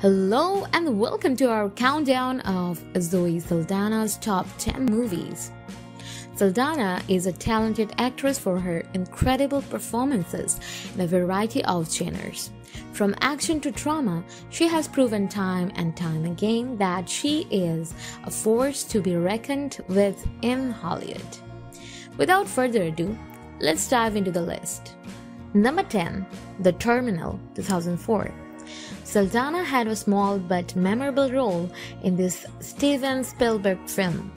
Hello and welcome to our countdown of Zoe Saldana's top 10 movies. Saldana is a talented actress for her incredible performances in a variety of genres. From action to drama, she has proven time and time again that she is a force to be reckoned with in Hollywood. Without further ado, let's dive into the list. Number 10, The Terminal, 2004. Saldana had a small but memorable role in this Steven Spielberg film,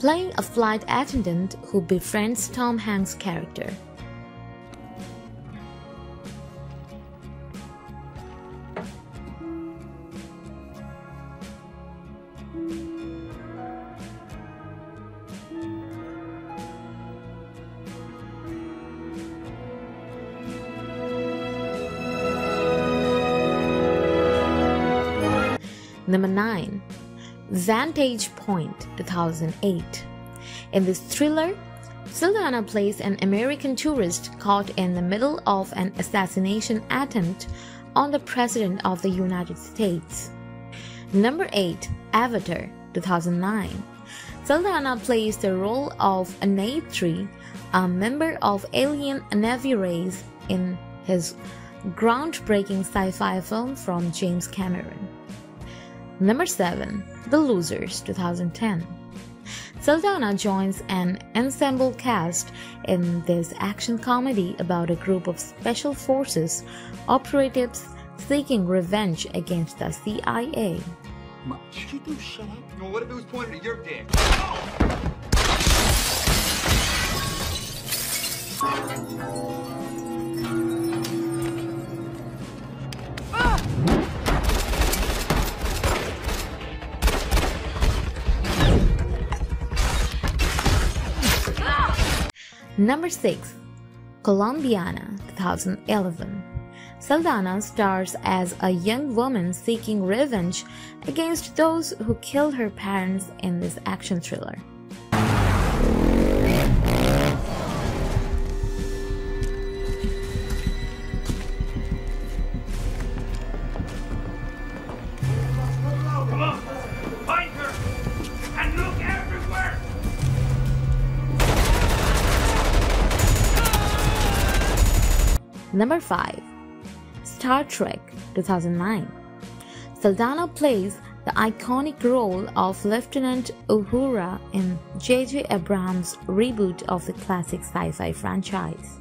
playing a flight attendant who befriends Tom Hanks' character. Number 9. Vantage Point 2008. In this thriller, Saldana plays an American tourist caught in the middle of an assassination attempt on the President of the United States. Number 8. Avatar 2009. Saldana plays the role of Anae a member of alien Na'vi race in his groundbreaking sci-fi film from James Cameron. Number 7. The Losers 2010. Saldana joins an ensemble cast in this action comedy about a group of special forces operatives seeking revenge against the CIA. Shut up. What if it was pointed at your dick? Oh! Number 6. Colombiana 2011. Saldana stars as a young woman seeking revenge against those who killed her parents in this action thriller. Number 5. Star Trek 2009. Saldana plays the iconic role of Lieutenant Uhura in J.J. Abrams' reboot of the classic sci fi franchise.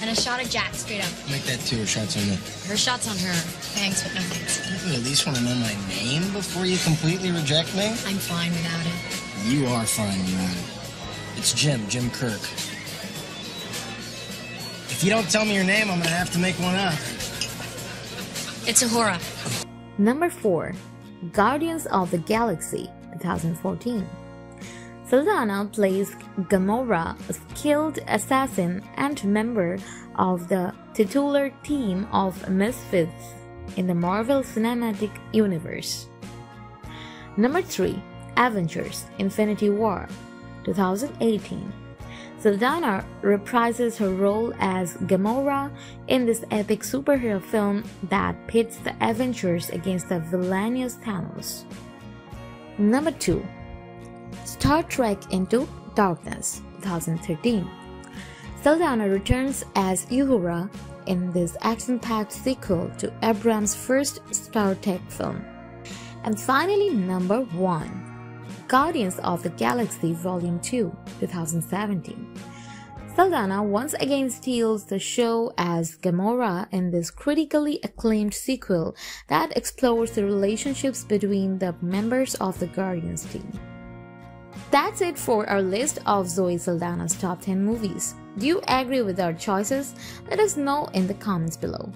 And a shot of Jack straight up. Make that two. Her shots on me. Her shots on her. Thanks, but no thanks. You at least want to know my name before you completely reject me? I'm fine without it. You are fine without it. It's Jim, Jim Kirk. If you don't tell me your name, I'm gonna have to make one up. It's Uhura. Number 4. Guardians of the Galaxy 2014. Saldana plays Gamora, a skilled assassin and member of the titular team of Misfits in the Marvel Cinematic Universe. Number 3. Avengers Infinity War 2018. Saldana reprises her role as Gamora in this epic superhero film that pits the Avengers against the villainous Thanos. Number 2. Star Trek Into Darkness 2013. Saldana returns as Uhura in this action-packed sequel to Abrams' first Star Trek film. And finally, number 1. Guardians of the Galaxy Volume 2, 2017. Saldana once again steals the show as Gamora in this critically acclaimed sequel that explores the relationships between the members of the Guardians team. That's it for our list of Zoe Saldana's top 10 movies. Do you agree with our choices? Let us know in the comments below.